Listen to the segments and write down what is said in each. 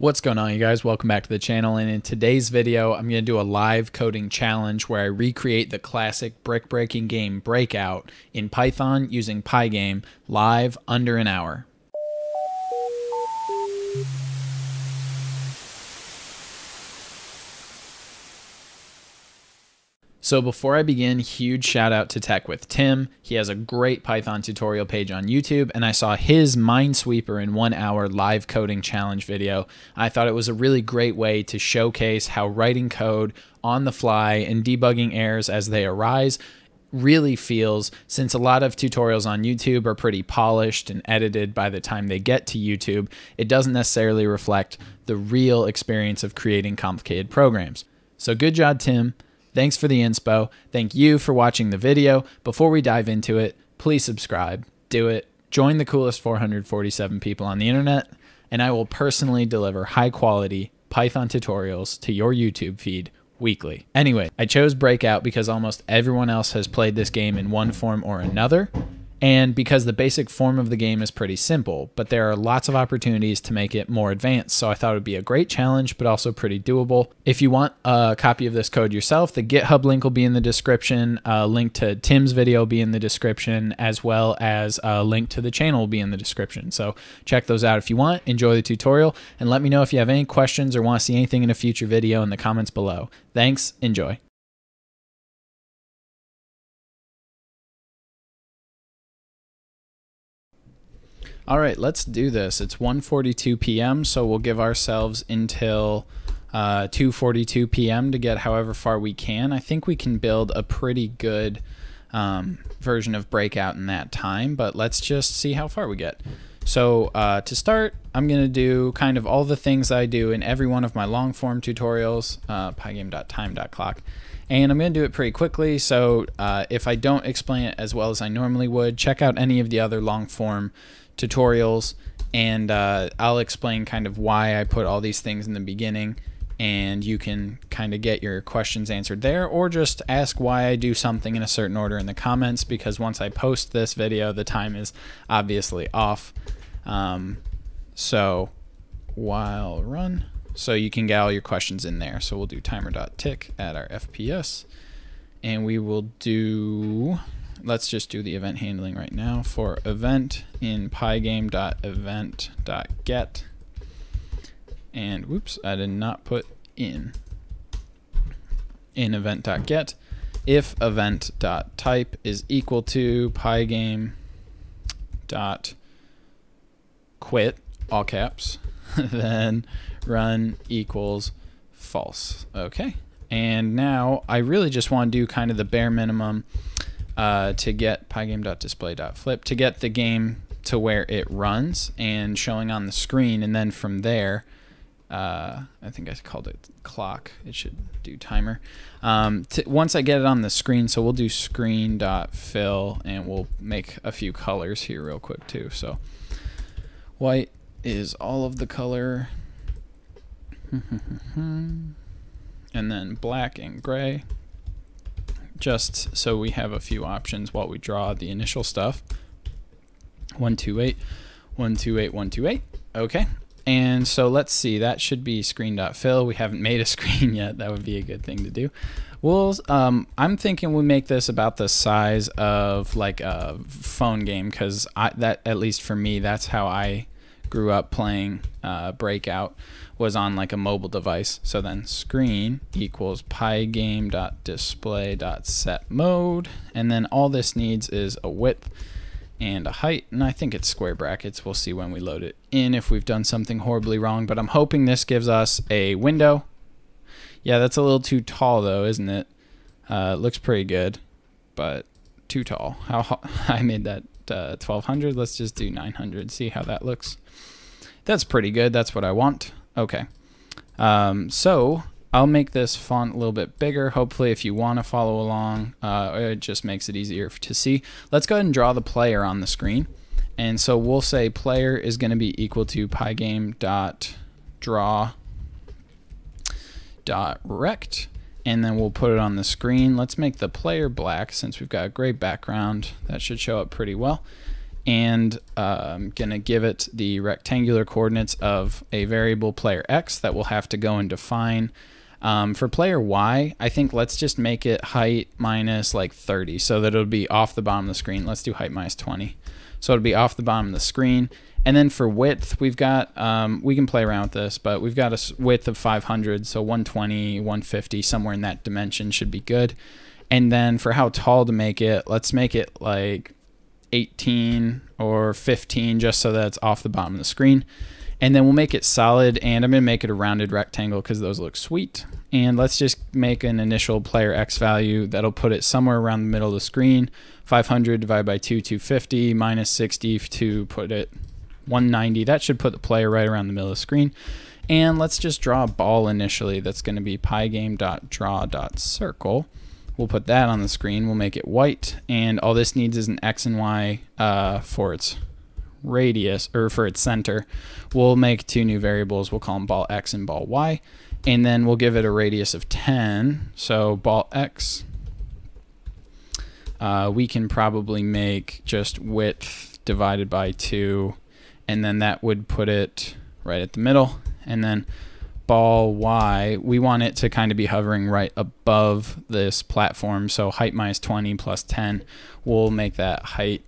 What's going on you guys? Welcome back to the channel and in today's video I'm going to do a live coding challenge where I recreate the classic brick breaking game Breakout in Python using Pygame live under an hour. So before I begin, huge shout out to Tech with Tim. He has a great Python tutorial page on YouTube, and I saw his Minesweeper in one hour live coding challenge video. I thought it was a really great way to showcase how writing code on the fly and debugging errors as they arise really feels since a lot of tutorials on YouTube are pretty polished and edited by the time they get to YouTube, it doesn't necessarily reflect the real experience of creating complicated programs. So good job, Tim. Thanks for the inspo. Thank you for watching the video. Before we dive into it, please subscribe. Do it. Join the coolest 447 people on the internet, and I will personally deliver high quality Python tutorials to your YouTube feed weekly. Anyway, I chose Breakout because almost everyone else has played this game in one form or another, and because the basic form of the game is pretty simple, but there are lots of opportunities to make it more advanced, so I thought it would be a great challenge, but also pretty doable. If you want a copy of this code yourself, the GitHub link will be in the description, a link to Tim's video will be in the description, as well as a link to the channel will be in the description. So check those out if you want, enjoy the tutorial, and let me know if you have any questions or want to see anything in a future video in the comments below. Thanks, enjoy. All right, let's do this. It's 1:42 p.m., so we'll give ourselves until uh, 2:42 p.m. to get however far we can. I think we can build a pretty good um, version of Breakout in that time, but let's just see how far we get. So uh, to start, I'm going to do kind of all the things I do in every one of my long form tutorials, uh, pygame.time.clock. And I'm going to do it pretty quickly. So uh, if I don't explain it as well as I normally would, check out any of the other long form tutorials and uh, I'll explain kind of why I put all these things in the beginning and you can kind of get your questions answered there or just ask why I do something in a certain order in the comments because once I post this video the time is obviously off. Um, so while run so you can get all your questions in there. So we'll do timer.tick at our FPS and we will do let's just do the event handling right now for event in pygame.event.get. And whoops, I did not put in. In event.get if event.type is equal to pygame dot quit all caps then run equals false. Okay. And now I really just want to do kind of the bare minimum uh, to get pygame.display.flip to get the game to where it runs and showing on the screen. And then from there uh, I think I called it clock. It should do timer. Um, once I get it on the screen so we'll do screen.fill and we'll make a few colors here real quick too. So white is all of the color. And then black and gray just so we have a few options while we draw the initial stuff. 128, 128, 128. Okay. And so let's see, that should be screen.fill. We haven't made a screen yet. That would be a good thing to do. Well, um, I'm thinking we make this about the size of like a phone game because that, at least for me, that's how I grew up playing uh, Breakout was on like a mobile device. So then screen equals pygame.display.set mode. And then all this needs is a width and a height. And I think it's square brackets. We'll see when we load it in if we've done something horribly wrong. But I'm hoping this gives us a window. Yeah, that's a little too tall though, isn't it? Uh, it looks pretty good, but too tall. How I made that uh, 1200. Let's just do 900. See how that looks. That's pretty good. That's what I want. Okay. Um, so I'll make this font a little bit bigger. Hopefully, if you want to follow along, uh, it just makes it easier to see. Let's go ahead and draw the player on the screen. And so we'll say player is going to be equal to pygame dot draw dot rect and then we'll put it on the screen. Let's make the player black since we've got a gray background. That should show up pretty well. and uh, I'm going to give it the rectangular coordinates of a variable player x that we'll have to go and define. Um, for player y, I think let's just make it height minus like 30 so that it'll be off the bottom of the screen. Let's do height minus 20. So it'll be off the bottom of the screen. And then for width, we've got, um, we can play around with this, but we've got a width of 500, so 120, 150, somewhere in that dimension should be good. And then for how tall to make it, let's make it like 18 or 15 just so that it's off the bottom of the screen. And then we'll make it solid and I'm to make it a rounded rectangle because those look sweet. And let's just make an initial player X value that'll put it somewhere around the middle of the screen. 500 divided by 2, 250 minus 60 to put it 190. That should put the player right around the middle of the screen. And let's just draw a ball initially. That's going to be pygame.draw.circle. We'll put that on the screen. We'll make it white. And all this needs is an X and Y uh, for its radius, or for its center. We'll make two new variables. We'll call them ball X and ball Y. And then we'll give it a radius of 10. So ball X, uh, we can probably make just width divided by 2 and then that would put it right at the middle. And then ball Y, we want it to kind of be hovering right above this platform. So height minus 20 plus 10, we'll make that height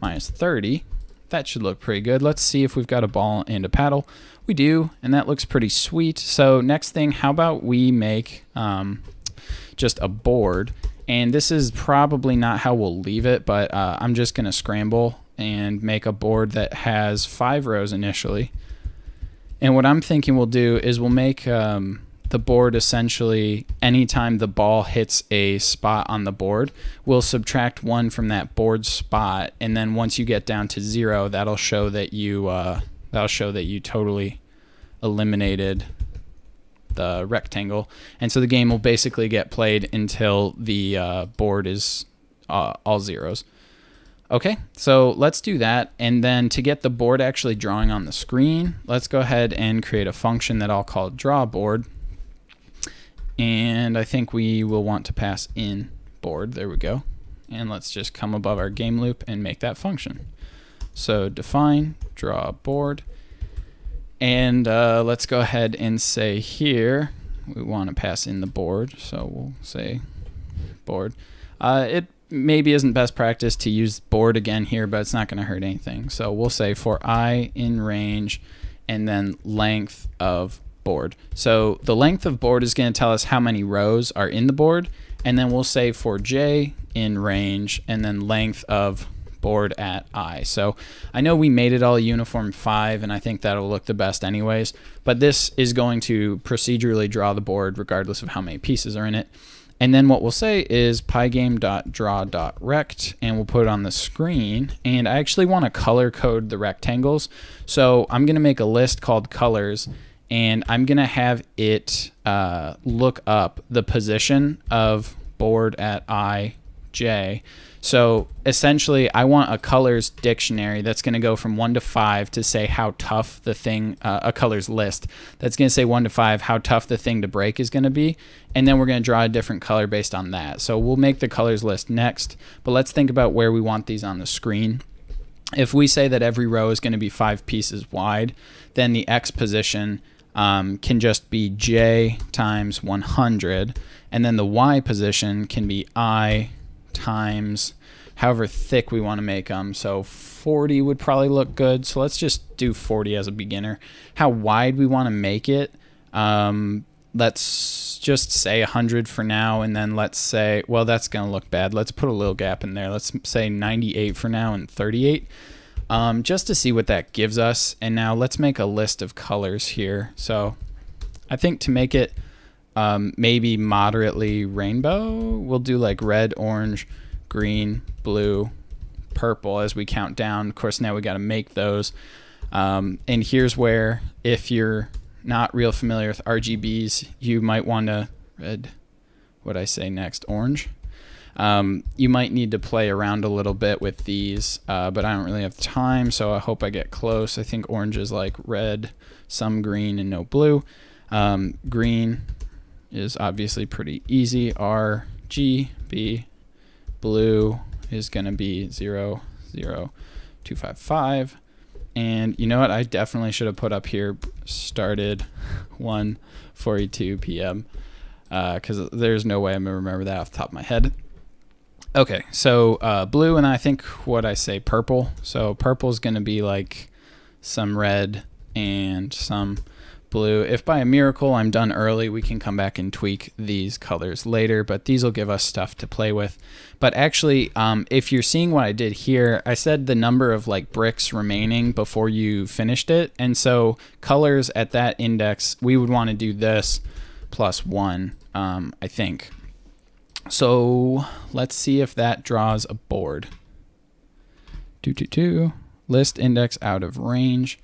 minus 30. That should look pretty good. Let's see if we've got a ball and a paddle. We do, and that looks pretty sweet. So next thing, how about we make um, just a board? And this is probably not how we'll leave it, but uh, I'm just to scramble and make a board that has five rows initially. And what I'm thinking we'll do is we'll make um, the board essentially anytime the ball hits a spot on the board, we'll subtract one from that board spot, and then once you get down to zero, that'll show that you uh, that'll show that you totally eliminated the rectangle, and so the game will basically get played until the uh, board is uh, all zeros. Okay, so let's do that. And then to get the board actually drawing on the screen, let's go ahead and create a function that I'll call draw board. And I think we will want to pass in board. There we go. And let's just come above our game loop and make that function. So define draw board. And uh, let's go ahead and say here, we want to pass in the board. So we'll say board. Uh, it maybe isn't best practice to use board again here, but it's not going to hurt anything. So we'll say for i in range and then length of board. So the length of board is going to tell us how many rows are in the board. And then we'll say for j in range and then length of board at i. So I know we made it all uniform 5 and I think that'll look the best anyways, but this is going to procedurally draw the board regardless of how many pieces are in it. And then what we'll say is pygame.draw.rect and we'll put it on the screen. And I actually want to color code the rectangles. So I'm going to make a list called colors and I'm going to have it uh, look up the position of board at i, j. So essentially, I want a colors dictionary that's going to go from one to five to say how tough the thing, uh, a colors list that's going to say one to five how tough the thing to break is going to be. And then we're going to draw a different color based on that. So we'll make the colors list next, but let's think about where we want these on the screen. If we say that every row is going to be five pieces wide, then the X position um, can just be J times 100. And then the Y position can be I times however thick we want to make them. So 40 would probably look good. So let's just do 40 as a beginner. How wide we want to make it, um, let's just say 100 for now. And then let's say, well, that's going to look bad. Let's put a little gap in there. Let's say 98 for now and 38. Um, just to see what that gives us. And now let's make a list of colors here. So I think to make it um, maybe moderately rainbow. We'll do like red, orange, green, blue, purple as we count down. Of course, now we got to make those. Um, and here's where, if you're not real familiar with RGBs, you might want to red. What I say next? Orange. Um, you might need to play around a little bit with these, uh, but I don't really have time, so I hope I get close. I think orange is like red, some green, and no blue. Um, green is obviously pretty easy. R, G, B, blue is going to be 0, 0, 255. And you know what? I definitely should have put up here started 1:42 p.m. because uh, there's no way I'm gonna remember that off the top of my head. Okay, so uh, blue and I think what I say purple. So purple is gonna be like some red and some blue. If by a miracle I'm done early, we can come back and tweak these colors later, but these will give us stuff to play with. But actually, um, if you're seeing what I did here, I said the number of like bricks remaining before you finished it. And so colors at that index, we would want to do this plus one, um, I think. So let's see if that draws a board. Two, two, two. List index out of range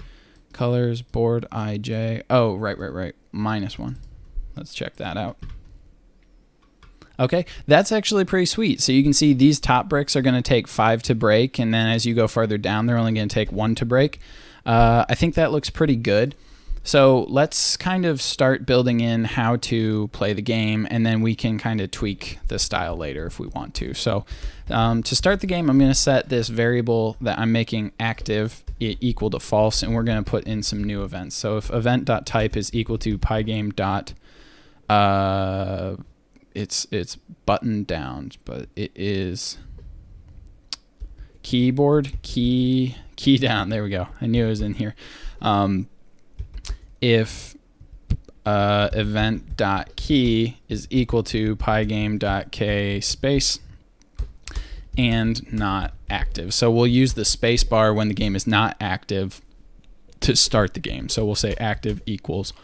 colors board ij oh right right right. Minus one. Let's check that out. Okay that's actually pretty sweet. So you can see these top bricks are going to take five to break and then as you go farther down they're only going to take one to break. Uh, i think that looks pretty good so let's kind of start building in how to play the game, and then we can kind of tweak the style later if we want to. So um, to start the game, I'm going to set this variable that I'm making active equal to false, and we're going to put in some new events. So if event.type is equal to pygame dot, uh, it's it's button down, but it is keyboard key key down. There we go. I knew it was in here. Um, if uh, event.key is equal to pygame.k space and not active. So we'll use the space bar when the game is not active to start the game. So we'll say active equals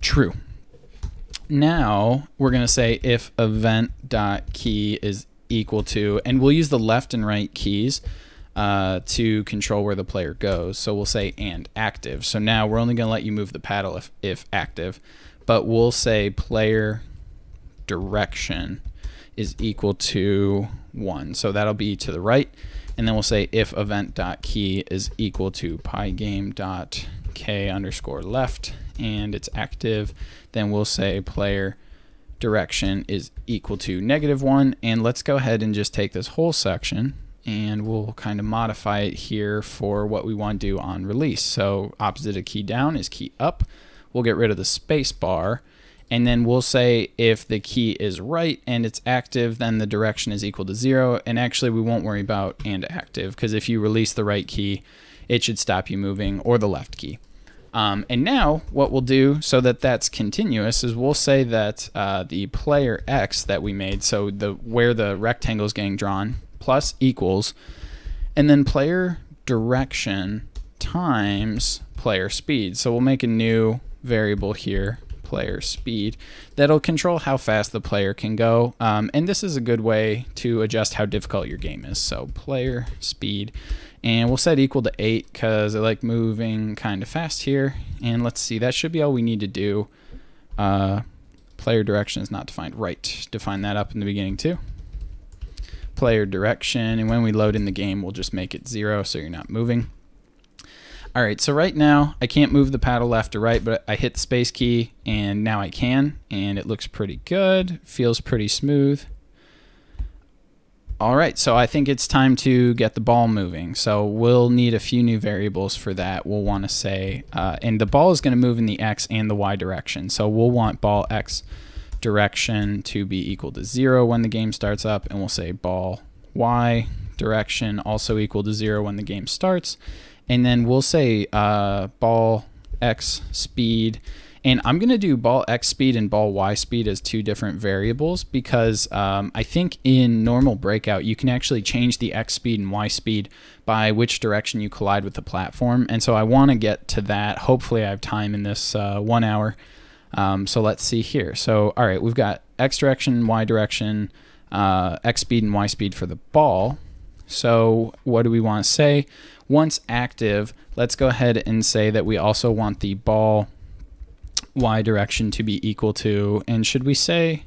true. Now we're going to say if event.key is equal to, and we'll use the left and right keys uh, to control where the player goes. So we'll say and active. So now we're only going to let you move the paddle if, if active, but we'll say player direction is equal to 1. So that'll be to the right. And then we'll say if event.key is equal to pygame.k underscore left and it's active, then we'll say player direction is equal to negative 1. And let's go ahead and just take this whole section and we'll kind of modify it here for what we want to do on release. So opposite of key down is key up. We'll get rid of the space bar and then we'll say if the key is right and it's active, then the direction is equal to zero. And actually we won't worry about and active because if you release the right key, it should stop you moving or the left key. Um, and now what we'll do so that that's continuous is we'll say that uh, the player X that we made, so the where the rectangle is getting drawn, plus equals, and then player direction times player speed. So we'll make a new variable here, player speed, that'll control how fast the player can go. Um, and this is a good way to adjust how difficult your game is. So player speed, and we'll set equal to 8 because I like moving kind of fast here. And let's see, that should be all we need to do. Uh, player direction is not defined. Right, define that up in the beginning too player direction. And when we load in the game, we'll just make it zero so you're not moving. All right, so right now I can't move the paddle left or right, but I hit the space key and now I can, and it looks pretty good, feels pretty smooth. All right, so I think it's time to get the ball moving. So we'll need a few new variables for that. We'll want to say, uh, and the ball is going to move in the X and the Y direction. So we'll want ball X direction to be equal to zero when the game starts up, and we'll say ball y direction also equal to zero when the game starts. And then we'll say uh, ball x speed. And I'm going to do ball x speed and ball y speed as two different variables because um, I think in normal breakout, you can actually change the x speed and y speed by which direction you collide with the platform. And so I want to get to that. Hopefully, I have time in this uh, one hour um, so let's see here. So, all right, we've got x direction, y direction, uh, x speed, and y speed for the ball. So what do we want to say? Once active, let's go ahead and say that we also want the ball y direction to be equal to, and should we say,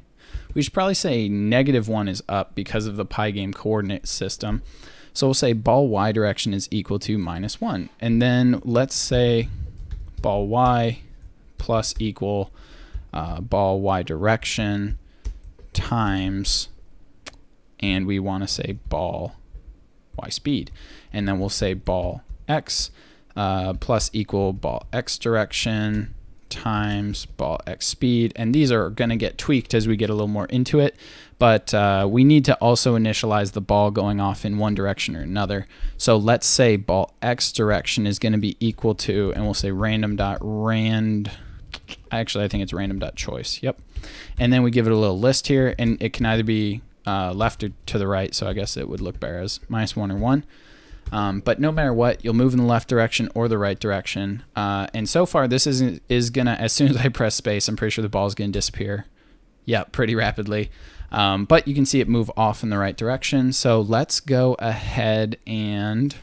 we should probably say negative 1 is up because of the Pygame coordinate system. So we'll say ball y direction is equal to minus 1. And then let's say ball y plus equal uh, ball y direction times, and we want to say ball y speed. And then we'll say ball x uh, plus equal ball x direction times ball x speed. And these are going to get tweaked as we get a little more into it. But uh, we need to also initialize the ball going off in one direction or another. So let's say ball x direction is going to be equal to, and we'll say random dot rand. Actually, I think it's random dot choice. Yep. And then we give it a little list here, and it can either be uh, left or to the right. So I guess it would look better as minus one or one. Um, but no matter what, you'll move in the left direction or the right direction. Uh, and so far, this is is gonna as soon as I press space, I'm pretty sure the ball is gonna disappear. Yeah, pretty rapidly. Um, but you can see it move off in the right direction. So let's go ahead and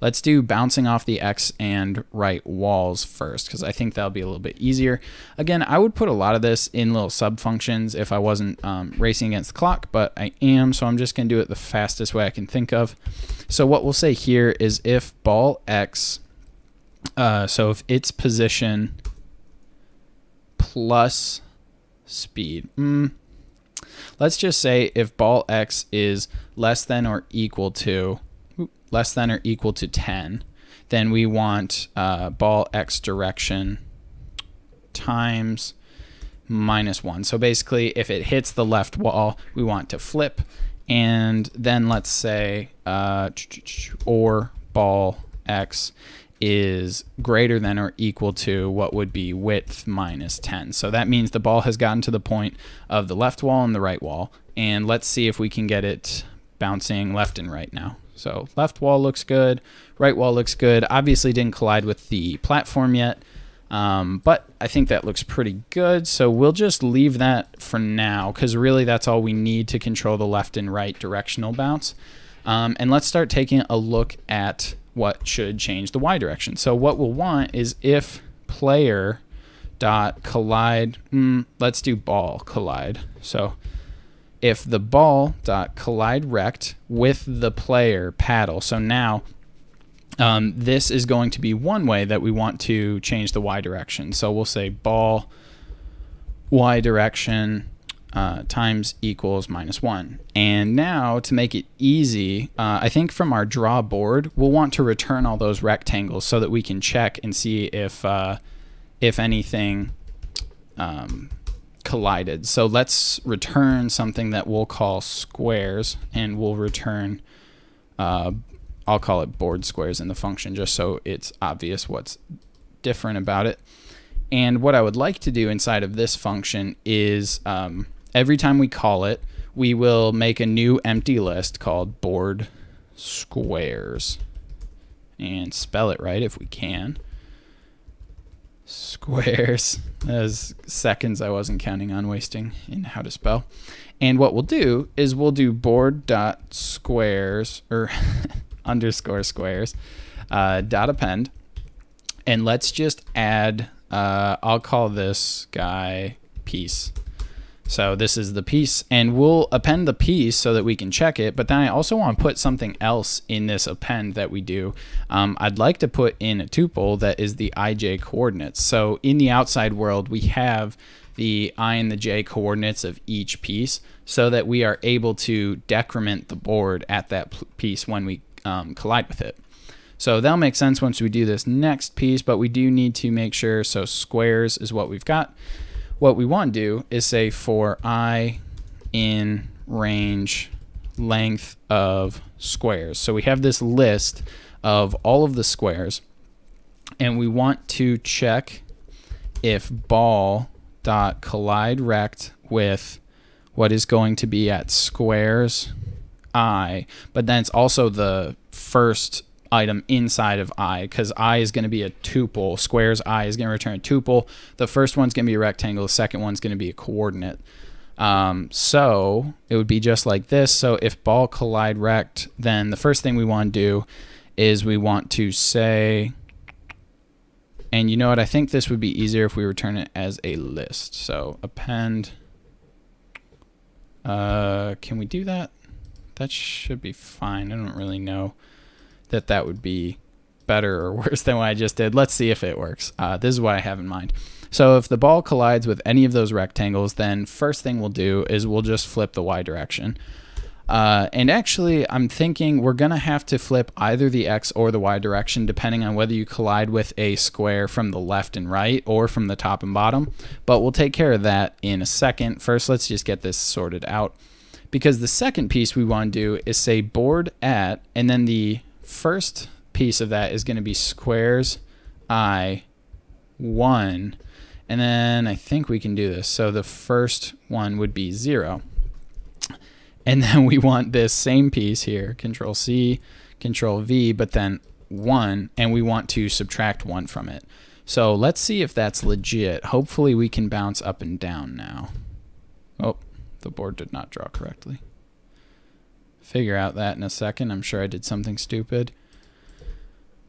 Let's do bouncing off the X and right walls first, because I think that'll be a little bit easier. Again, I would put a lot of this in little sub functions if I wasn't um, racing against the clock, but I am, so I'm just going to do it the fastest way I can think of. So what we'll say here is if ball X, uh, so if its position plus speed, mm, let's just say if ball X is less than or equal to less than or equal to 10, then we want uh, ball x direction times minus 1. So basically, if it hits the left wall, we want to flip. And then let's say uh, or ball x is greater than or equal to what would be width minus 10. So that means the ball has gotten to the point of the left wall and the right wall. And let's see if we can get it bouncing left and right now. So left wall looks good, right wall looks good. Obviously didn't collide with the platform yet, um, but I think that looks pretty good. So we'll just leave that for now because really that's all we need to control the left and right directional bounce. Um, and let's start taking a look at what should change the y direction. So what we'll want is if player dot collide, mm, let's do ball collide. So if the ball dot collide rect with the player paddle. So now um, this is going to be one way that we want to change the y direction. So we'll say ball y direction uh, times equals minus 1. And now to make it easy, uh, I think from our draw board, we'll want to return all those rectangles so that we can check and see if, uh, if anything um, collided. So let's return something that we'll call squares and we'll return, uh, I'll call it board squares in the function just so it's obvious what's different about it. And what I would like to do inside of this function is um, every time we call it, we will make a new empty list called board squares and spell it right if we can squares as seconds I wasn't counting on wasting in how to spell. And what we'll do is we'll do board dot squares or underscore squares uh, dot append. And let's just add, uh, I'll call this guy piece. So this is the piece and we'll append the piece so that we can check it. But then I also want to put something else in this append that we do. Um, I'd like to put in a tuple that is the ij coordinates. So in the outside world, we have the i and the j coordinates of each piece so that we are able to decrement the board at that piece when we um, collide with it. So that'll make sense once we do this next piece, but we do need to make sure, so squares is what we've got. What we want to do is say for i in range length of squares. So we have this list of all of the squares and we want to check if ball dot collide rect with what is going to be at squares i but then it's also the first item inside of i because i is going to be a tuple. Squares i is going to return a tuple. The first one's going to be a rectangle. The second one's going to be a coordinate. Um, so it would be just like this. So if ball collide rect then the first thing we want to do is we want to say and you know what? I think this would be easier if we return it as a list. So append. Uh, can we do that? That should be fine. I don't really know that that would be better or worse than what I just did. Let's see if it works. Uh, this is what I have in mind. So if the ball collides with any of those rectangles, then first thing we'll do is we'll just flip the y direction. Uh, and actually, I'm thinking we're going to have to flip either the x or the y direction, depending on whether you collide with a square from the left and right or from the top and bottom. But we'll take care of that in a second. First, let's just get this sorted out. Because the second piece we want to do is say board at, and then the first piece of that is going to be squares i 1. And then I think we can do this. So the first one would be 0. And then we want this same piece here, control C, control V, but then 1, and we want to subtract 1 from it. So let's see if that's legit. Hopefully we can bounce up and down now. Oh, the board did not draw correctly. Figure out that in a second. I'm sure I did something stupid.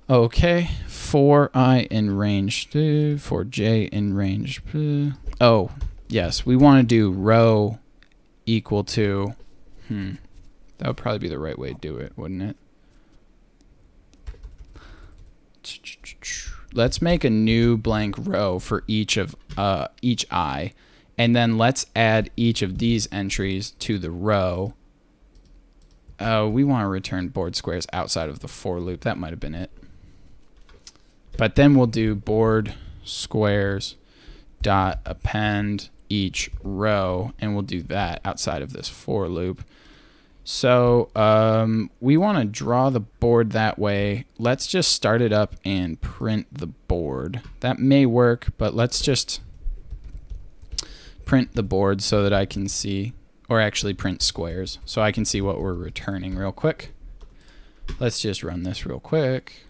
Okay, for i in range, for j in range. Oh, yes, we want to do row equal to, hmm, that would probably be the right way to do it, wouldn't it? Let's make a new blank row for each of uh, each i, and then let's add each of these entries to the row. Oh, we want to return board squares outside of the for loop. That might have been it. But then we'll do board squares dot append each row, and we'll do that outside of this for loop. So um, we want to draw the board that way. Let's just start it up and print the board. That may work, but let's just print the board so that I can see, or actually print squares, so I can see what we're returning real quick. Let's just run this real quick.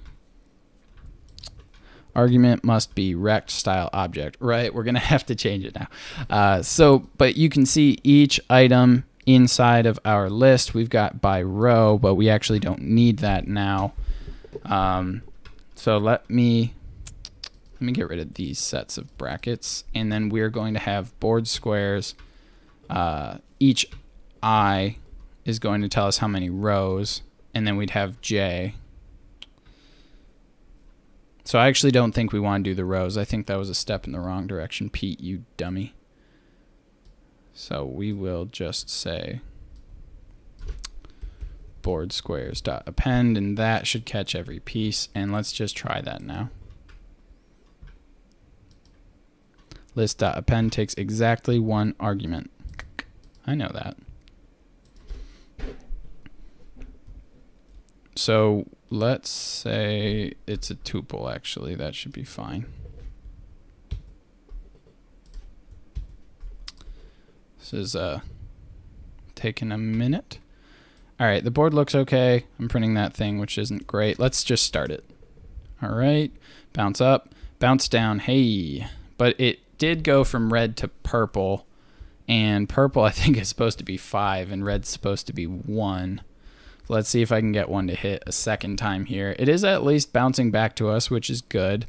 Argument must be rect style object. Right we're gonna have to change it now. Uh, so but you can see each item inside of our list. We've got by row but we actually don't need that now. Um, so let me let me get rid of these sets of brackets. And then we're going to have board squares uh, each i is going to tell us how many rows and then we'd have j so I actually don't think we want to do the rows. I think that was a step in the wrong direction, Pete, you dummy. So we will just say board squares dot append and that should catch every piece and let's just try that now. List dot append takes exactly one argument. I know that. So let's say it's a tuple actually. That should be fine. This is uh taking a minute. All right the board looks okay. I'm printing that thing which isn't great. Let's just start it. All right bounce up bounce down. Hey but it did go from red to purple and purple I think is supposed to be five and red's supposed to be one Let's see if I can get one to hit a second time here. It is at least bouncing back to us, which is good.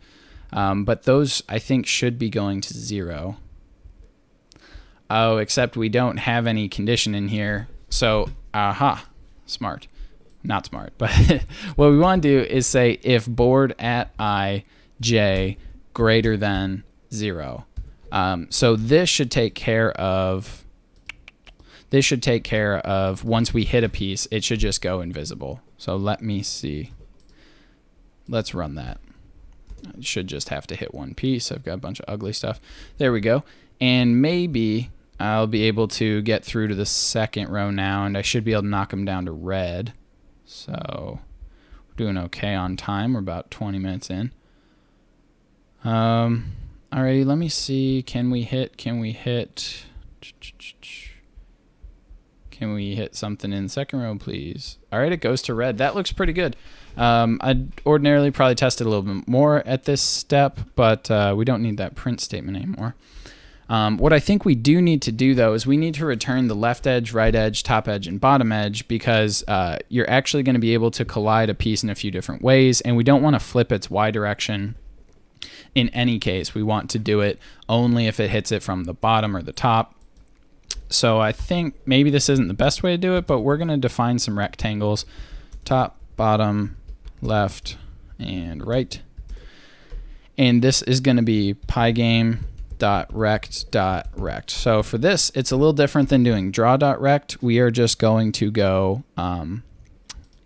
Um, but those, I think, should be going to zero. Oh, except we don't have any condition in here. So, aha, smart. Not smart, but what we want to do is say if board at i, j greater than zero. Um, so this should take care of this should take care of once we hit a piece, it should just go invisible. So let me see. Let's run that. Should just have to hit one piece. I've got a bunch of ugly stuff. There we go. And maybe I'll be able to get through to the second row now, and I should be able to knock them down to red. So we're doing okay on time. We're about 20 minutes in. Um, alrighty, let me see. Can we hit? Can we hit? Can we hit something in the second row, please? All right, it goes to red. That looks pretty good. Um, I'd ordinarily probably test it a little bit more at this step, but uh, we don't need that print statement anymore. Um, what I think we do need to do though is we need to return the left edge, right edge, top edge, and bottom edge because uh, you're actually going to be able to collide a piece in a few different ways, and we don't want to flip its y direction in any case. We want to do it only if it hits it from the bottom or the top. So I think maybe this isn't the best way to do it, but we're going to define some rectangles. Top, bottom, left, and right. And this is going to be pygame dot rect dot rect. So for this, it's a little different than doing draw dot rect. We are just going to go um,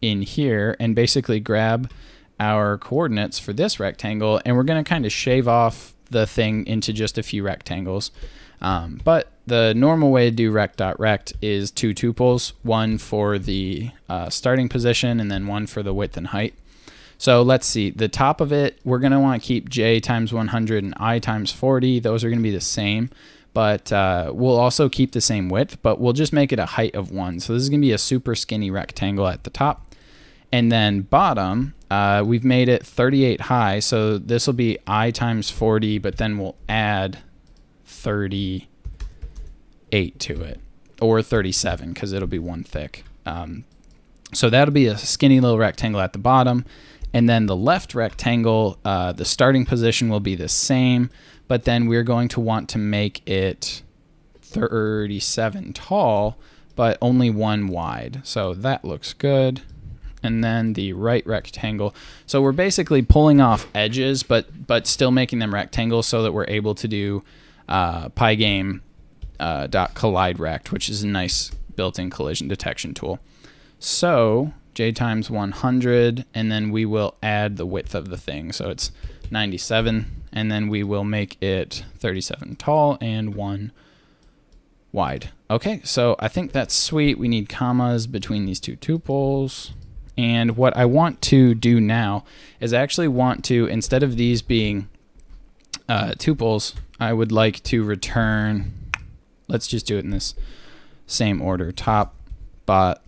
in here and basically grab our coordinates for this rectangle, and we're going to kind of shave off the thing into just a few rectangles. Um, but the normal way to do rect.rect is two tuples, one for the uh, starting position and then one for the width and height. So let's see, the top of it, we're going to want to keep j times 100 and i times 40. Those are going to be the same, but uh, we'll also keep the same width, but we'll just make it a height of 1. So this is going to be a super skinny rectangle at the top. And then bottom, uh, we've made it 38 high, so this will be i times 40, but then we'll add 38 to it, or 37, because it'll be one thick. Um, so that'll be a skinny little rectangle at the bottom. And then the left rectangle, uh, the starting position will be the same, but then we're going to want to make it 37 tall, but only one wide. So that looks good. And then the right rectangle. So we're basically pulling off edges, but but still making them rectangles so that we're able to do uh, Pygame uh, dot collide rect, which is a nice built-in collision detection tool. So j times 100, and then we will add the width of the thing. So it's 97, and then we will make it 37 tall and 1 wide. Okay, so I think that's sweet. We need commas between these two tuples. And what I want to do now is I actually want to, instead of these being uh, tuples, I would like to return, let's just do it in this same order, top, bot,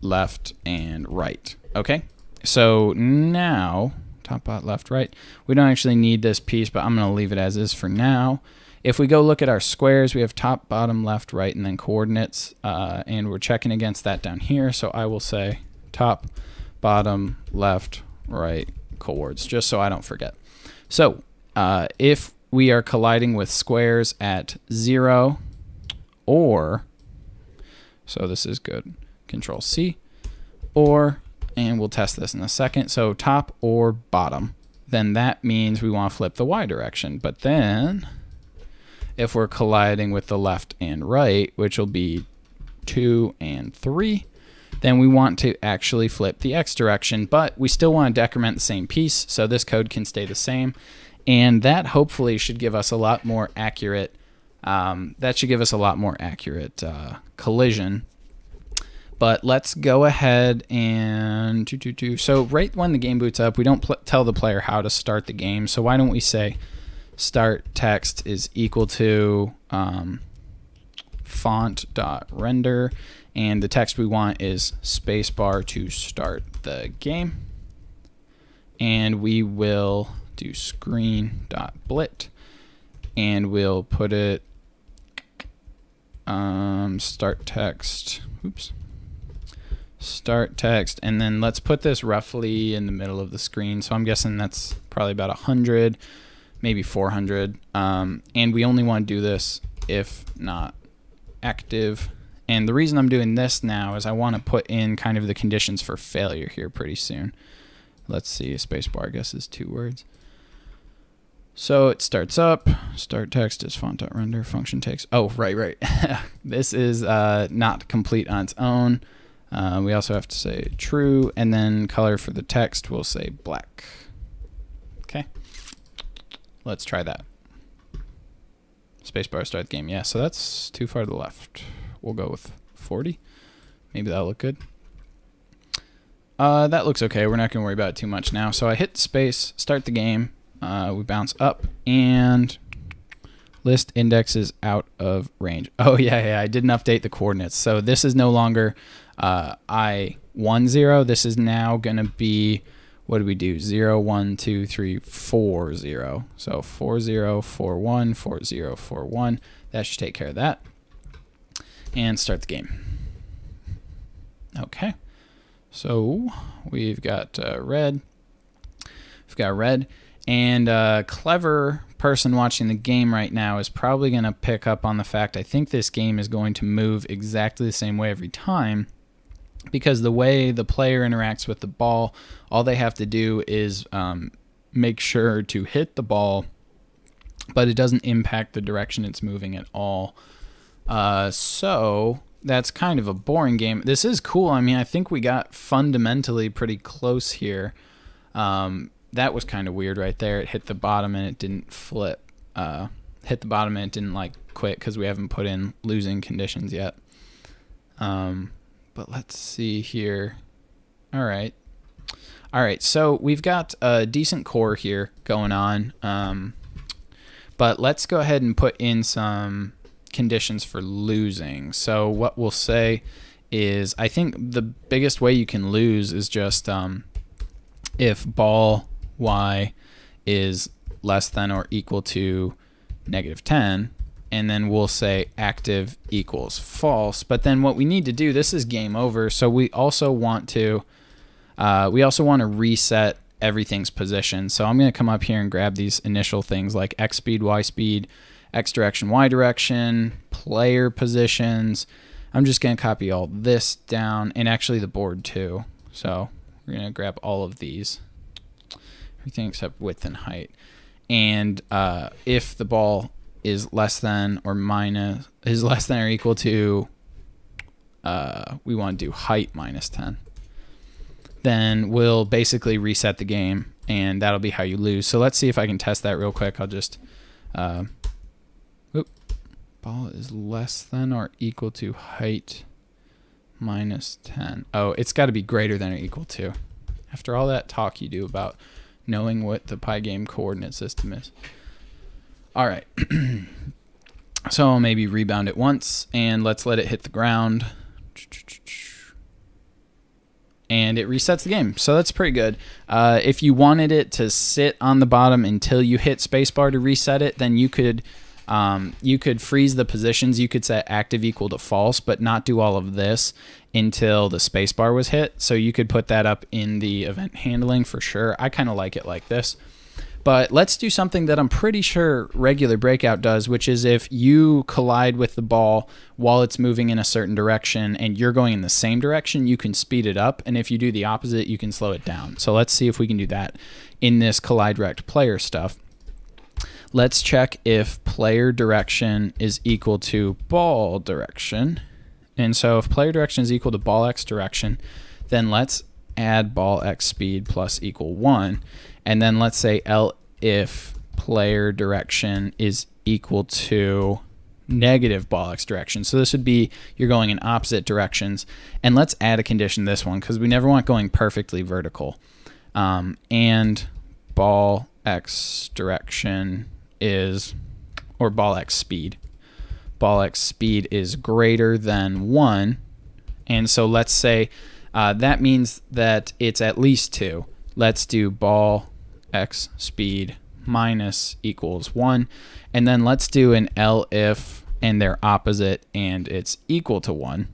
left, and right. Okay, so now, top, bot, left, right, we don't actually need this piece, but I'm going to leave it as is for now. If we go look at our squares, we have top, bottom, left, right, and then coordinates, uh, and we're checking against that down here. So I will say top, bottom, left, right, coords, just so I don't forget. So uh, if we are colliding with squares at zero or, so this is good, control C, or, and we'll test this in a second, so top or bottom, then that means we want to flip the Y direction. But then if we're colliding with the left and right, which will be two and three, then we want to actually flip the X direction, but we still want to decrement the same piece, so this code can stay the same and that hopefully should give us a lot more accurate. Um, that should give us a lot more accurate uh, collision. But let's go ahead and do, do, do. So right when the game boots up, we don't tell the player how to start the game. So why don't we say start text is equal to um, font dot render, and the text we want is spacebar to start the game. And we will do screen dot blit. And we'll put it um, start text. Oops. Start text. And then let's put this roughly in the middle of the screen. So I'm guessing that's probably about 100 maybe 400 um, and we only want to do this if not active and the reason I'm doing this now is I want to put in kind of the conditions for failure here pretty soon let's see spacebar I guess is two words so it starts up, start text is font.render, function takes, oh, right, right. this is uh, not complete on its own. Uh, we also have to say true, and then color for the text, we'll say black. Okay, let's try that. Spacebar start the game, yeah, so that's too far to the left. We'll go with 40. Maybe that'll look good. Uh, that looks okay. We're not going to worry about it too much now. So I hit space, start the game, uh, we bounce up and list indexes out of range. Oh yeah, yeah, I didn't update the coordinates. So this is no longer uh, I10. This is now going to be, what do we do? 0, 1, 2, 3, 4, 0. So 4, 0, 4, 1, 4, 0, 4, 1. That should take care of that. And start the game. Okay. So we've got uh, red. We've got red. And a clever person watching the game right now is probably going to pick up on the fact I think this game is going to move exactly the same way every time because the way the player interacts with the ball, all they have to do is um, make sure to hit the ball but it doesn't impact the direction it's moving at all. Uh, so that's kind of a boring game. This is cool. I mean, I think we got fundamentally pretty close here. Um, that was kind of weird right there. It hit the bottom and it didn't flip. Uh, hit the bottom and it didn't like quit because we haven't put in losing conditions yet. Um, but let's see here. All right. All right. So we've got a decent core here going on. Um, but let's go ahead and put in some conditions for losing. So what we'll say is I think the biggest way you can lose is just um, if ball y is less than or equal to negative 10 and then we'll say active equals false. But then what we need to do this is game over. So we also want to uh, we also want to reset everything's position. So I'm going to come up here and grab these initial things like x speed y speed x direction y direction player positions. I'm just going to copy all this down and actually the board too. So we're going to grab all of these. Everything except width and height. And uh, if the ball is less than or minus is less than or equal to uh, we want to do height minus 10 then we'll basically reset the game and that'll be how you lose. So let's see if I can test that real quick. I'll just uh, ball is less than or equal to height minus 10 oh it's got to be greater than or equal to after all that talk you do about knowing what the Pygame coordinate system is all right. so maybe rebound it once and let's let it hit the ground. And it resets the game. So that's pretty good. Uh, if you wanted it to sit on the bottom until you hit spacebar to reset it, then you could um, you could freeze the positions. You could set active equal to false, but not do all of this until the spacebar was hit. So you could put that up in the event handling for sure. I kind of like it like this. But let's do something that I'm pretty sure regular breakout does, which is if you collide with the ball while it's moving in a certain direction and you're going in the same direction, you can speed it up. And if you do the opposite, you can slow it down. So let's see if we can do that in this collide rect player stuff. Let's check if player direction is equal to ball direction. And so if player direction is equal to ball x direction, then let's add ball x speed plus equal 1 and then let's say L if player direction is equal to negative ball x direction. So this would be you're going in opposite directions. And let's add a condition this one because we never want going perfectly vertical. Um, and ball x direction is, or ball x speed. Ball x speed is greater than 1. And so let's say uh, that means that it's at least 2. Let's do ball x speed minus equals 1. And then let's do an elif and they're opposite and it's equal to 1.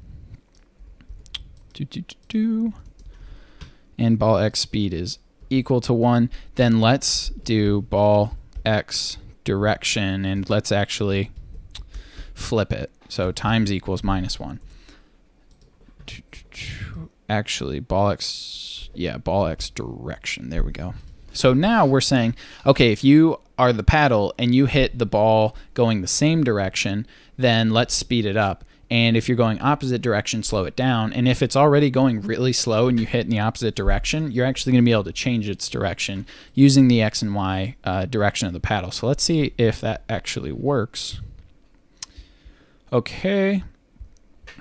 Do, do, do, do. And ball x speed is equal to 1. Then let's do ball x direction and let's actually flip it. So times equals minus 1. Actually, ball x, yeah, ball x direction. There we go. So now we're saying, okay, if you are the paddle and you hit the ball going the same direction, then let's speed it up. And if you're going opposite direction, slow it down. And if it's already going really slow and you hit in the opposite direction, you're actually going to be able to change its direction using the X and Y uh, direction of the paddle. So let's see if that actually works. Okay.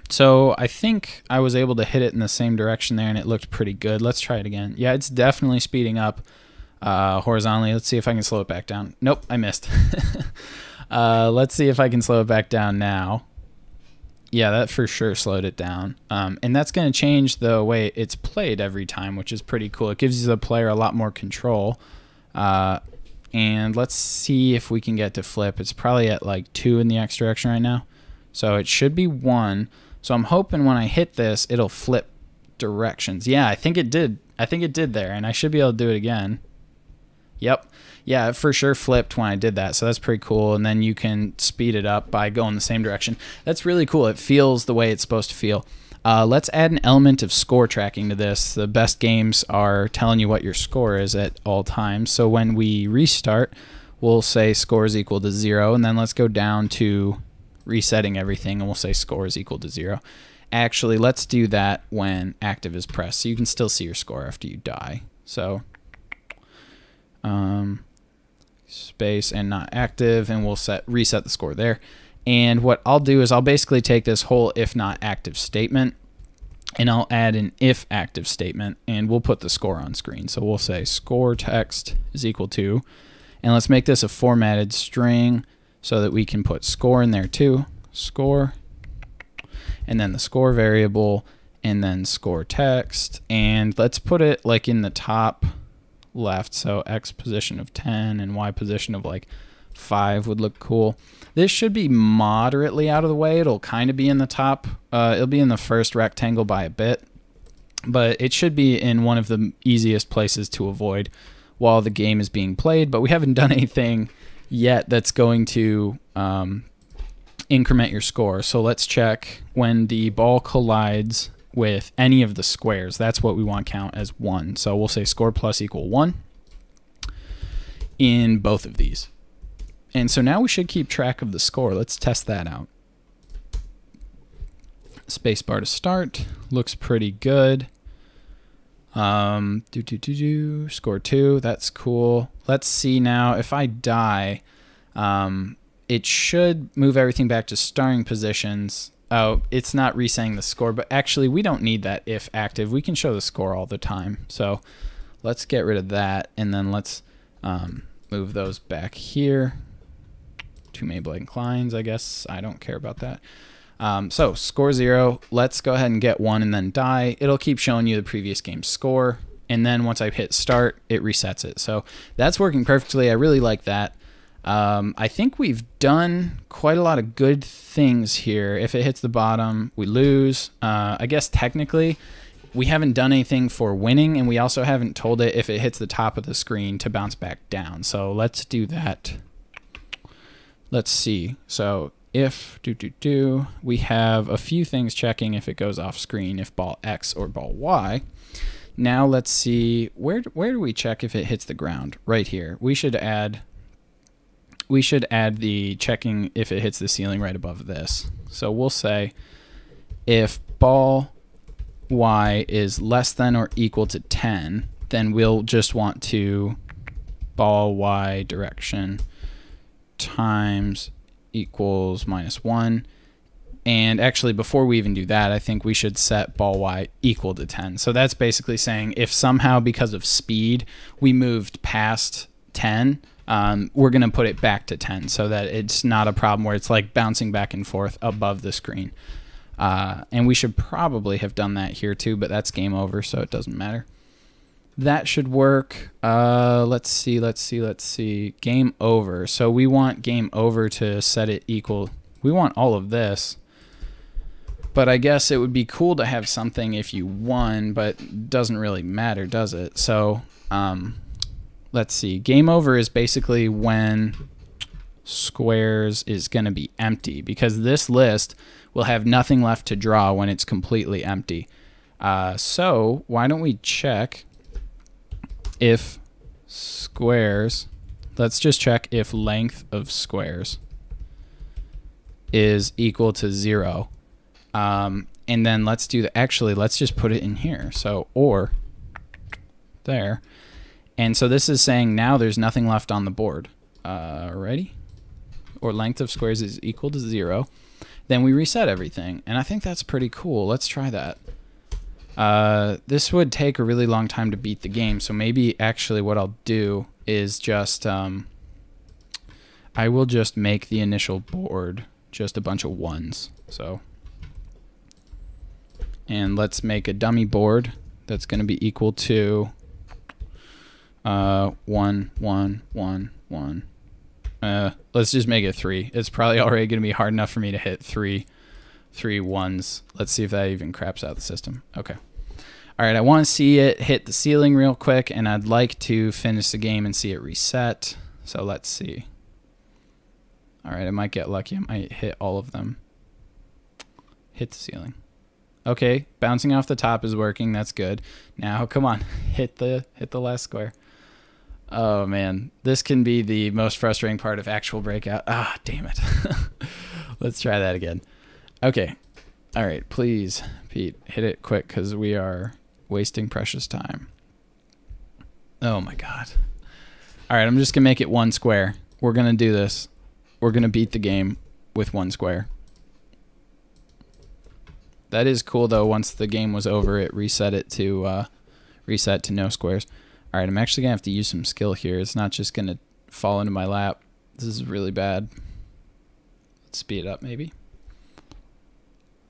So I think I was able to hit it in the same direction there and it looked pretty good. Let's try it again. Yeah, it's definitely speeding up uh, horizontally. Let's see if I can slow it back down. Nope, I missed. uh, let's see if I can slow it back down now. Yeah, that for sure slowed it down. Um, and that's going to change the way it's played every time, which is pretty cool. It gives the player a lot more control. Uh, and let's see if we can get to flip. It's probably at like 2 in the X direction right now. So it should be 1. So I'm hoping when I hit this, it'll flip directions. Yeah, I think it did. I think it did there, and I should be able to do it again. Yep. Yeah, it for sure flipped when I did that. So that's pretty cool. And then you can speed it up by going the same direction. That's really cool. It feels the way it's supposed to feel. Uh, let's add an element of score tracking to this. The best games are telling you what your score is at all times. So when we restart, we'll say score is equal to zero. And then let's go down to resetting everything and we'll say score is equal to zero. Actually, let's do that when active is pressed. So you can still see your score after you die. So um, space and not active and we'll set reset the score there. And what I'll do is I'll basically take this whole if not active statement and I'll add an if active statement and we'll put the score on screen. So we'll say score text is equal to, and let's make this a formatted string so that we can put score in there too. Score, and then the score variable, and then score text. And let's put it like in the top left. So X position of 10 and Y position of like 5 would look cool. This should be moderately out of the way. It'll kind of be in the top. Uh, it'll be in the first rectangle by a bit, but it should be in one of the easiest places to avoid while the game is being played. But we haven't done anything yet that's going to um, increment your score. So let's check when the ball collides with any of the squares. That's what we want count as one. So we'll say score plus equal one in both of these. And so now we should keep track of the score. Let's test that out. Spacebar to start. Looks pretty good. Um, do, do, do, do. Score two. That's cool. Let's see now. If I die, um, it should move everything back to starting positions. Oh, it's not resetting the score, but actually we don't need that if active. We can show the score all the time. So let's get rid of that and then let's um, move those back here two Maybelline Kleins, I guess. I don't care about that. Um, so score zero. Let's go ahead and get one and then die. It'll keep showing you the previous game's score. And then once I hit start, it resets it. So that's working perfectly. I really like that. Um, I think we've done quite a lot of good things here. If it hits the bottom, we lose. Uh, I guess technically, we haven't done anything for winning, and we also haven't told it if it hits the top of the screen to bounce back down. So let's do that let's see. So if do do do, we have a few things checking if it goes off screen, if ball X or ball Y. Now let's see where where do we check if it hits the ground? Right here. We should add we should add the checking if it hits the ceiling right above this. So we'll say if ball y is less than or equal to 10, then we'll just want to ball y direction times equals minus 1. And actually, before we even do that, I think we should set ball y equal to 10. So that's basically saying if somehow because of speed we moved past 10, um, we're going to put it back to 10 so that it's not a problem where it's like bouncing back and forth above the screen. Uh, and we should probably have done that here too, but that's game over, so it doesn't matter. That should work. Uh, let's see, let's see, let's see. Game over. So we want game over to set it equal. We want all of this. But I guess it would be cool to have something if you won, but doesn't really matter, does it? So um, let's see. Game over is basically when squares is going to be empty because this list will have nothing left to draw when it's completely empty. Uh, so why don't we check if squares, let's just check if length of squares is equal to zero. Um, and then let's do the, actually, let's just put it in here. So, or there. And so this is saying now there's nothing left on the board. Uh, ready? Or length of squares is equal to zero. Then we reset everything. And I think that's pretty cool. Let's try that. Uh, this would take a really long time to beat the game, so maybe actually what I'll do is just um, I will just make the initial board just a bunch of ones. So, and let's make a dummy board that's going to be equal to uh, one, one, one, one. Uh, let's just make it three. It's probably already going to be hard enough for me to hit three three ones. Let's see if that even craps out the system. Okay. All right, I want to see it hit the ceiling real quick, and I'd like to finish the game and see it reset. So let's see. All right, I might get lucky. I might hit all of them. Hit the ceiling. Okay, bouncing off the top is working. That's good. Now, come on, hit the hit the last square. Oh man, this can be the most frustrating part of actual breakout. Ah, damn it. Let's try that again. Okay. All right, please, Pete, hit it quick because we are wasting precious time. Oh my god. All right, I'm just gonna make it one square. We're gonna do this. We're gonna beat the game with one square. That is cool though. Once the game was over, it reset it to uh, reset to no squares. All right, I'm actually gonna have to use some skill here. It's not just gonna fall into my lap. This is really bad. Let's speed it up maybe.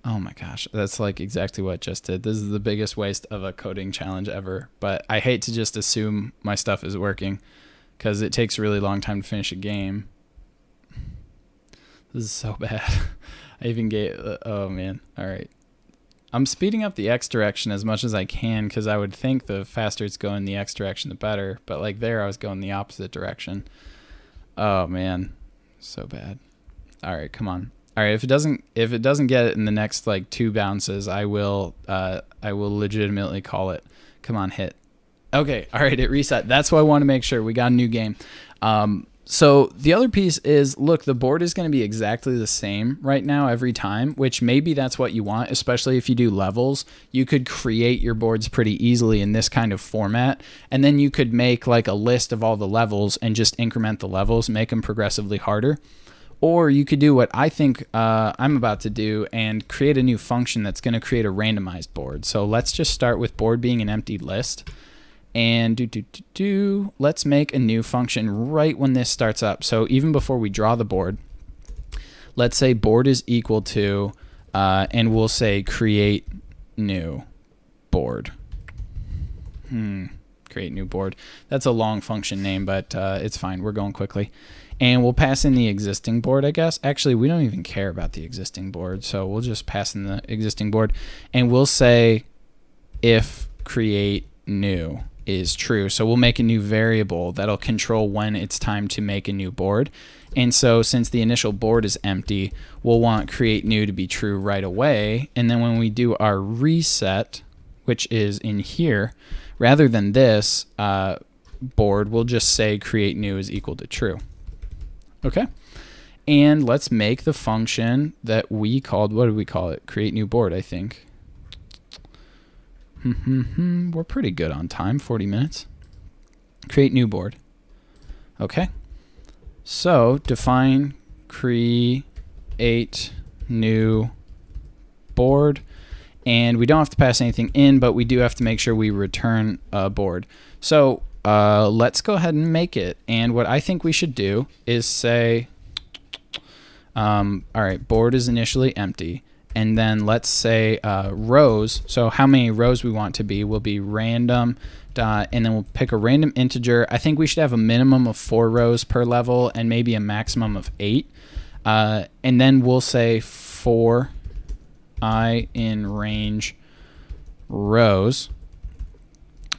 Oh my gosh, that's like exactly what I just did. This is the biggest waste of a coding challenge ever. But I hate to just assume my stuff is working because it takes a really long time to finish a game. This is so bad. I even gave, uh, oh man. All right. I'm speeding up the X direction as much as I can because I would think the faster it's going the X direction, the better. But like there, I was going the opposite direction. Oh man, so bad. All right, come on. All right, if it doesn't if it doesn't get it in the next like two bounces, I will uh I will legitimately call it. Come on, hit. Okay, all right, it reset. That's why I want to make sure we got a new game. Um so the other piece is look, the board is going to be exactly the same right now every time, which maybe that's what you want, especially if you do levels. You could create your boards pretty easily in this kind of format, and then you could make like a list of all the levels and just increment the levels, make them progressively harder. Or you could do what I think uh, I'm about to do and create a new function that's going to create a randomized board. So let's just start with board being an empty list. And do, do, do, do, let's make a new function right when this starts up. So even before we draw the board, let's say board is equal to, uh, and we'll say create new board. Hmm, create new board. That's a long function name, but uh, it's fine. We're going quickly and we'll pass in the existing board, I guess. Actually, we don't even care about the existing board, so we'll just pass in the existing board, and we'll say if create new is true. So we'll make a new variable that'll control when it's time to make a new board. And so since the initial board is empty, we'll want create new to be true right away. And then when we do our reset, which is in here, rather than this uh, board, we'll just say create new is equal to true. Okay. And let's make the function that we called, what did we call it? Create new board, I think. We're pretty good on time, 40 minutes. Create new board. Okay. So define create new board. And we don't have to pass anything in, but we do have to make sure we return a board. So uh, let's go ahead and make it. And what I think we should do is say, um, all right, board is initially empty. And then let's say uh, rows. So how many rows we want to be will be random dot, and then we'll pick a random integer. I think we should have a minimum of four rows per level and maybe a maximum of eight. Uh, and then we'll say for i in range rows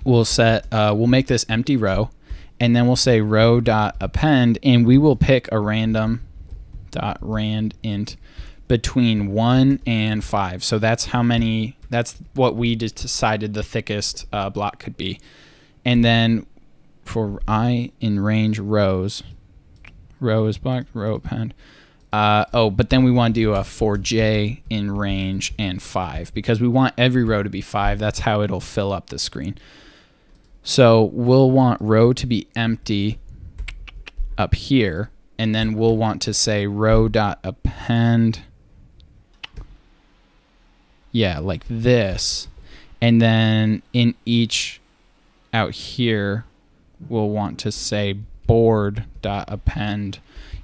we'll set uh, we'll make this empty row and then we'll say row dot append and we will pick a random dot rand int between one and five so that's how many that's what we decided the thickest uh, block could be and then for i in range rows row is blocked row append uh, oh, but then we want to do a for j in range and 5 because we want every row to be 5. That's how it'll fill up the screen. So we'll want row to be empty up here, and then we'll want to say row dot append. Yeah, like this. And then in each out here, we'll want to say board dot append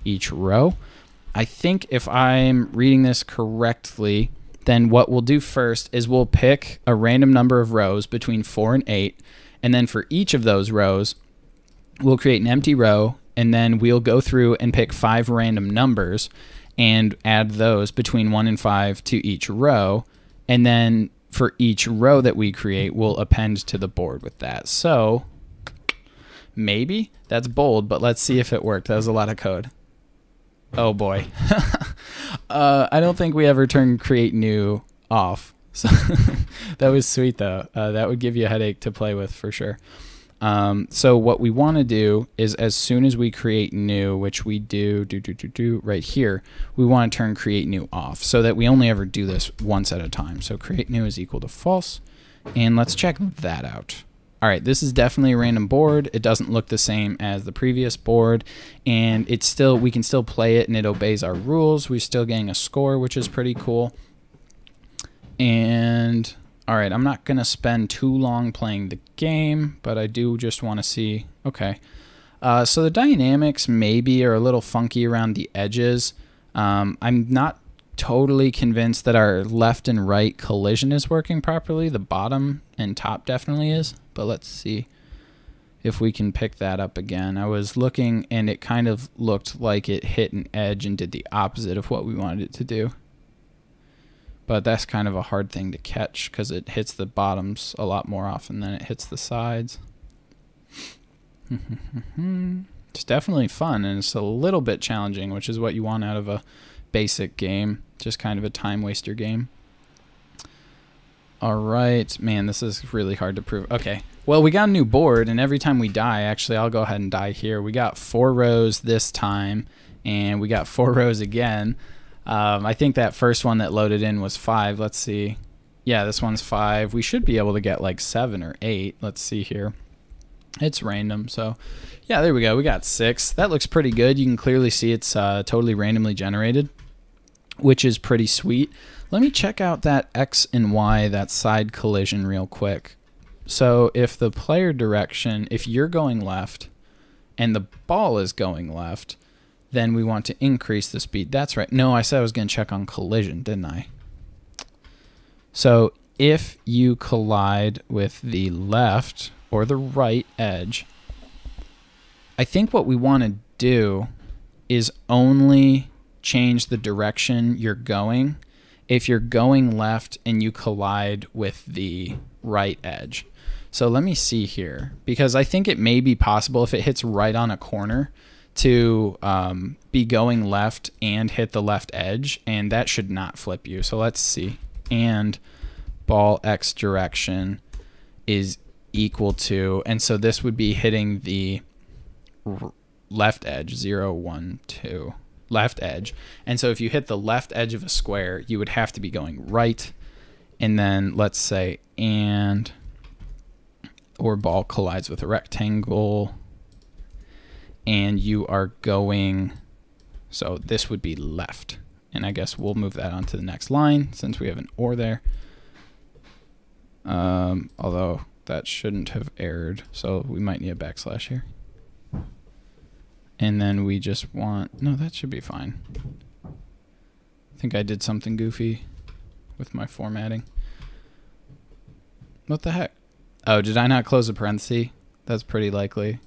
each row. I think if I'm reading this correctly, then what we'll do first is we'll pick a random number of rows between four and eight and then for each of those rows, we'll create an empty row and then we'll go through and pick five random numbers and add those between one and five to each row. And then for each row that we create, we'll append to the board with that. So maybe that's bold, but let's see if it worked. That was a lot of code. Oh boy. uh, I don't think we ever turned create new off. So that was sweet though. Uh, that would give you a headache to play with for sure. Um, so what we want to do is as soon as we create new, which we do, do, do, do, do right here, we want to turn create new off so that we only ever do this once at a time. So create new is equal to false. And let's check that out. All right, this is definitely a random board. It doesn't look the same as the previous board, and it's still we can still play it and it obeys our rules. We're still getting a score, which is pretty cool. And all right, I'm not going to spend too long playing the game, but I do just want to see. Okay. Uh, so the dynamics maybe are a little funky around the edges. Um, I'm not totally convinced that our left and right collision is working properly. The bottom and top definitely is, but let's see if we can pick that up again. I was looking and it kind of looked like it hit an edge and did the opposite of what we wanted it to do but that's kind of a hard thing to catch because it hits the bottoms a lot more often than it hits the sides. it's definitely fun and it's a little bit challenging, which is what you want out of a basic game, just kind of a time waster game. All right, man, this is really hard to prove. Okay, well, we got a new board, and every time we die, actually, I'll go ahead and die here. We got four rows this time, and we got four rows again. Um, I think that first one that loaded in was five. Let's see. Yeah, this one's five. We should be able to get like seven or eight. Let's see here. It's random. So, yeah, there we go. We got six. That looks pretty good. You can clearly see it's uh, totally randomly generated, which is pretty sweet. Let me check out that X and Y, that side collision, real quick. So, if the player direction, if you're going left and the ball is going left, then we want to increase the speed. That's right. No, I said I was going to check on collision, didn't I? So if you collide with the left or the right edge, I think what we want to do is only change the direction you're going if you're going left and you collide with the right edge. So let me see here because I think it may be possible if it hits right on a corner to um, be going left and hit the left edge, and that should not flip you. So let's see. And ball x direction is equal to, and so this would be hitting the left edge, 0, 1, 2, left edge. And so if you hit the left edge of a square, you would have to be going right, and then let's say, and, or ball collides with a rectangle and you are going, so this would be left. And I guess we'll move that onto the next line since we have an or there. Um, although that shouldn't have errored, so we might need a backslash here. And then we just want, no, that should be fine. I think I did something goofy with my formatting. What the heck? Oh, did I not close a parenthesis? That's pretty likely.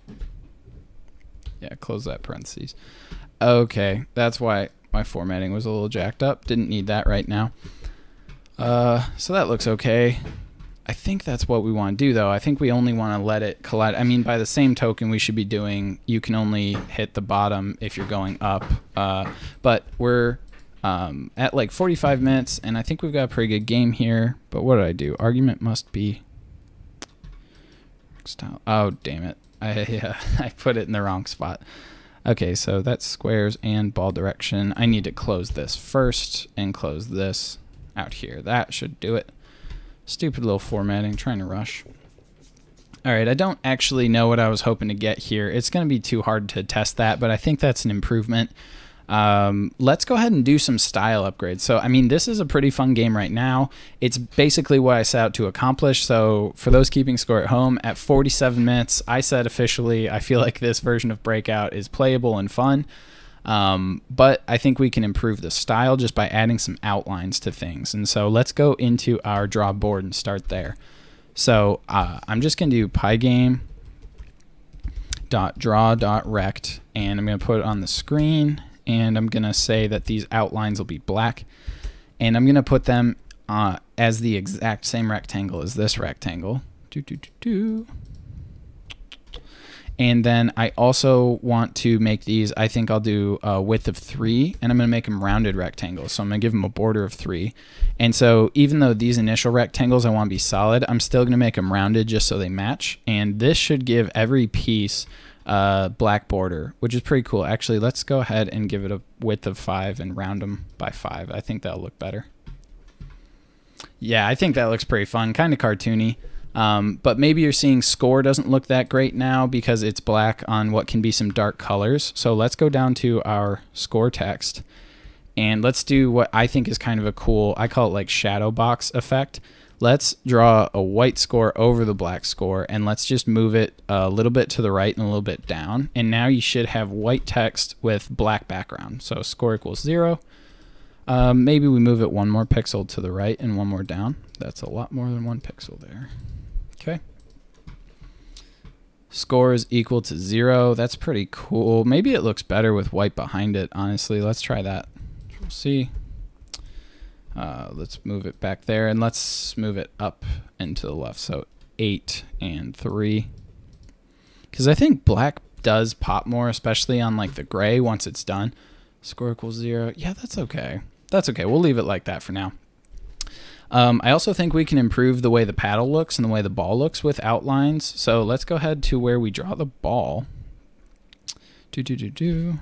Yeah, close that parentheses. Okay, that's why my formatting was a little jacked up. Didn't need that right now. Uh, so that looks okay. I think that's what we want to do, though. I think we only want to let it collide. I mean, by the same token, we should be doing you can only hit the bottom if you're going up. Uh, but we're um, at like 45 minutes, and I think we've got a pretty good game here. But what did I do? Argument must be. Style. Oh, damn it. I yeah, I put it in the wrong spot. Okay, so that's squares and ball direction. I need to close this first and close this out here. That should do it. Stupid little formatting, trying to rush. All right, I don't actually know what I was hoping to get here. It's going to be too hard to test that, but I think that's an improvement. Um, let's go ahead and do some style upgrades. So, I mean, this is a pretty fun game right now. It's basically what I set out to accomplish. So, for those keeping score at home, at 47 minutes, I said officially, I feel like this version of Breakout is playable and fun. Um, but I think we can improve the style just by adding some outlines to things. And so, let's go into our draw board and start there. So, uh, I'm just going to do pygame dot draw dot rect and I'm going to put it on the screen and I'm going to say that these outlines will be black. And I'm going to put them uh, as the exact same rectangle as this rectangle. And then I also want to make these, I think I'll do a width of three, and I'm going to make them rounded rectangles. So I'm going to give them a border of three. And so even though these initial rectangles I want to be solid, I'm still going to make them rounded just so they match. And this should give every piece a black border, which is pretty cool. Actually, let's go ahead and give it a width of five and round them by five. I think that'll look better. Yeah, I think that looks pretty fun, kind of cartoony. Um, but maybe you're seeing score doesn't look that great now because it's black on what can be some dark colors. So let's go down to our score text and let's do what I think is kind of a cool, I call it like shadow box effect. Let's draw a white score over the black score and let's just move it a little bit to the right and a little bit down. And now you should have white text with black background. So score equals zero. Um, maybe we move it one more pixel to the right and one more down. That's a lot more than one pixel there. Okay. Score is equal to zero. That's pretty cool. Maybe it looks better with white behind it, honestly. Let's try that. We'll see. Uh, let's move it back there and let's move it up and to the left. So eight and three. Because I think black does pop more, especially on like the gray once it's done. Score equals zero. Yeah, that's okay. That's okay. We'll leave it like that for now. Um, I also think we can improve the way the paddle looks and the way the ball looks with outlines. So let's go ahead to where we draw the ball. Do, do, do, do.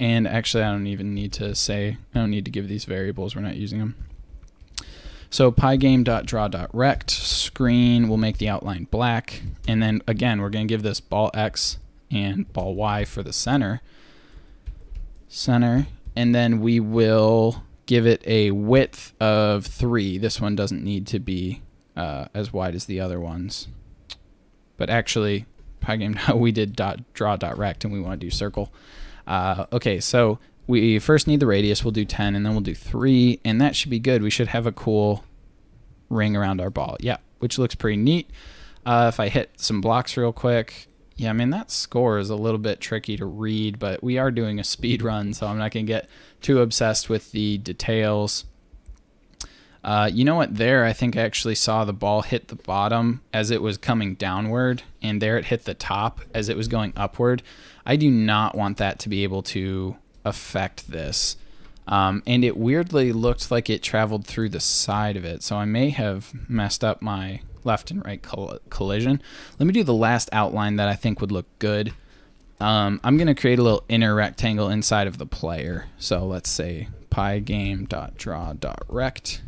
And actually, I don't even need to say, I don't need to give these variables. We're not using them. So pygame.draw.rect screen will make the outline black. And then again, we're going to give this ball X and ball Y for the center. Center. And then we will give it a width of three. This one doesn't need to be uh, as wide as the other ones. But actually, Pygame, we did dot dot and we want to do circle. Uh, okay, so we first need the radius. We'll do 10 and then we'll do 3 and that should be good. We should have a cool ring around our ball. Yeah, which looks pretty neat. Uh, if I hit some blocks real quick, yeah, I mean, that score is a little bit tricky to read, but we are doing a speed run, so I'm not going to get too obsessed with the details. Uh, you know what? There, I think I actually saw the ball hit the bottom as it was coming downward, and there it hit the top as it was going upward. I do not want that to be able to affect this. Um, and it weirdly looked like it traveled through the side of it, so I may have messed up my left and right coll collision. Let me do the last outline that I think would look good. Um, I'm going to create a little inner rectangle inside of the player. So let's say pygame.draw.rect.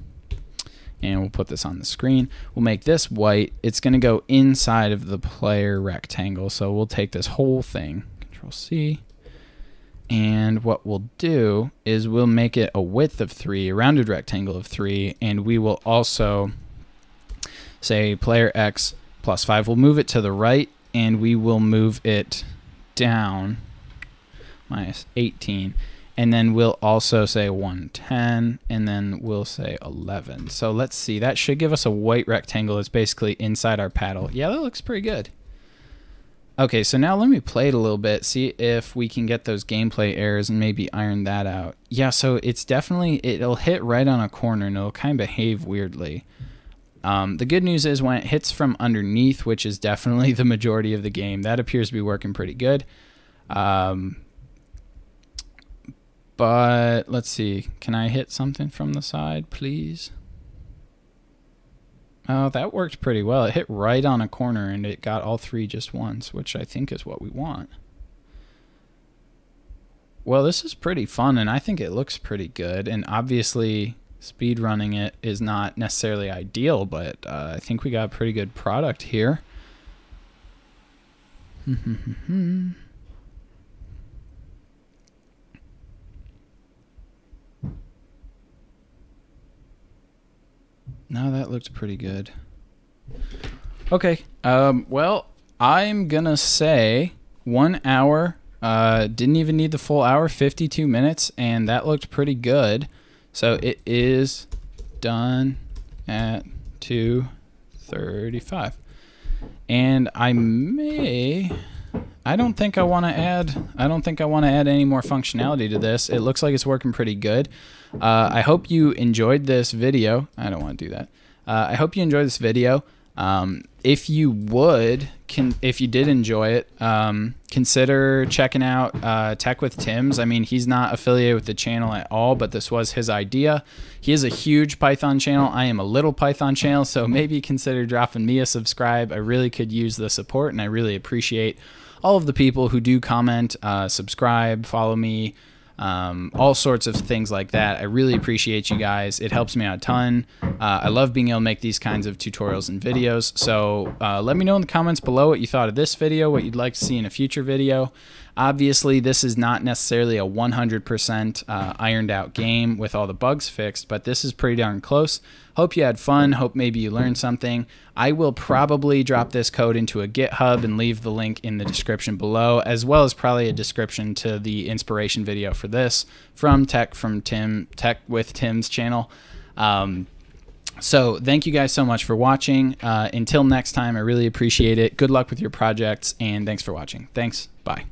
And we'll put this on the screen. We'll make this white. It's going to go inside of the player rectangle. So we'll take this whole thing, Control C. And what we'll do is we'll make it a width of 3, a rounded rectangle of 3, and we will also say player X plus 5. We'll move it to the right and we will move it down minus 18 and then we'll also say 110 and then we'll say 11 so let's see. That should give us a white rectangle that's basically inside our paddle. Yeah that looks pretty good okay so now let me play it a little bit see if we can get those gameplay errors and maybe iron that out yeah so it's definitely it'll hit right on a corner and it'll kind of behave weirdly um, the good news is when it hits from underneath, which is definitely the majority of the game, that appears to be working pretty good. Um, but let's see. Can I hit something from the side, please? Oh, that worked pretty well. It hit right on a corner and it got all three just once, which I think is what we want. Well, this is pretty fun and I think it looks pretty good. And obviously, speed running it is not necessarily ideal, but uh, I think we got a pretty good product here. Hmm, hmm, hmm, now that looked pretty good. Okay, um, well, I'm gonna say one hour. Uh, didn't even need the full hour, 52 minutes, and that looked pretty good. So it is done at 235. And I may I don't think I want to add I don't think I want to add any more functionality to this. It looks like it's working pretty good. Uh, I hope you enjoyed this video. I don't want to do that. Uh, I hope you enjoyed this video. Um, if you would, can if you did enjoy it, um, consider checking out uh, Tech with Tim's. I mean, he's not affiliated with the channel at all, but this was his idea. He is a huge Python channel. I am a little Python channel, so maybe consider dropping me a subscribe. I really could use the support, and I really appreciate all of the people who do comment, uh, subscribe, follow me um, all sorts of things like that. I really appreciate you guys. It helps me out a ton. Uh, I love being able to make these kinds of tutorials and videos. So uh, let me know in the comments below what you thought of this video, what you'd like to see in a future video. Obviously, this is not necessarily a 100% uh, ironed out game with all the bugs fixed, but this is pretty darn close. Hope you had fun. Hope maybe you learned something. I will probably drop this code into a GitHub and leave the link in the description below, as well as probably a description to the inspiration video for this from Tech from Tim Tech with Tim's channel. Um, so thank you guys so much for watching. Uh, until next time, I really appreciate it. Good luck with your projects, and thanks for watching. Thanks. Bye.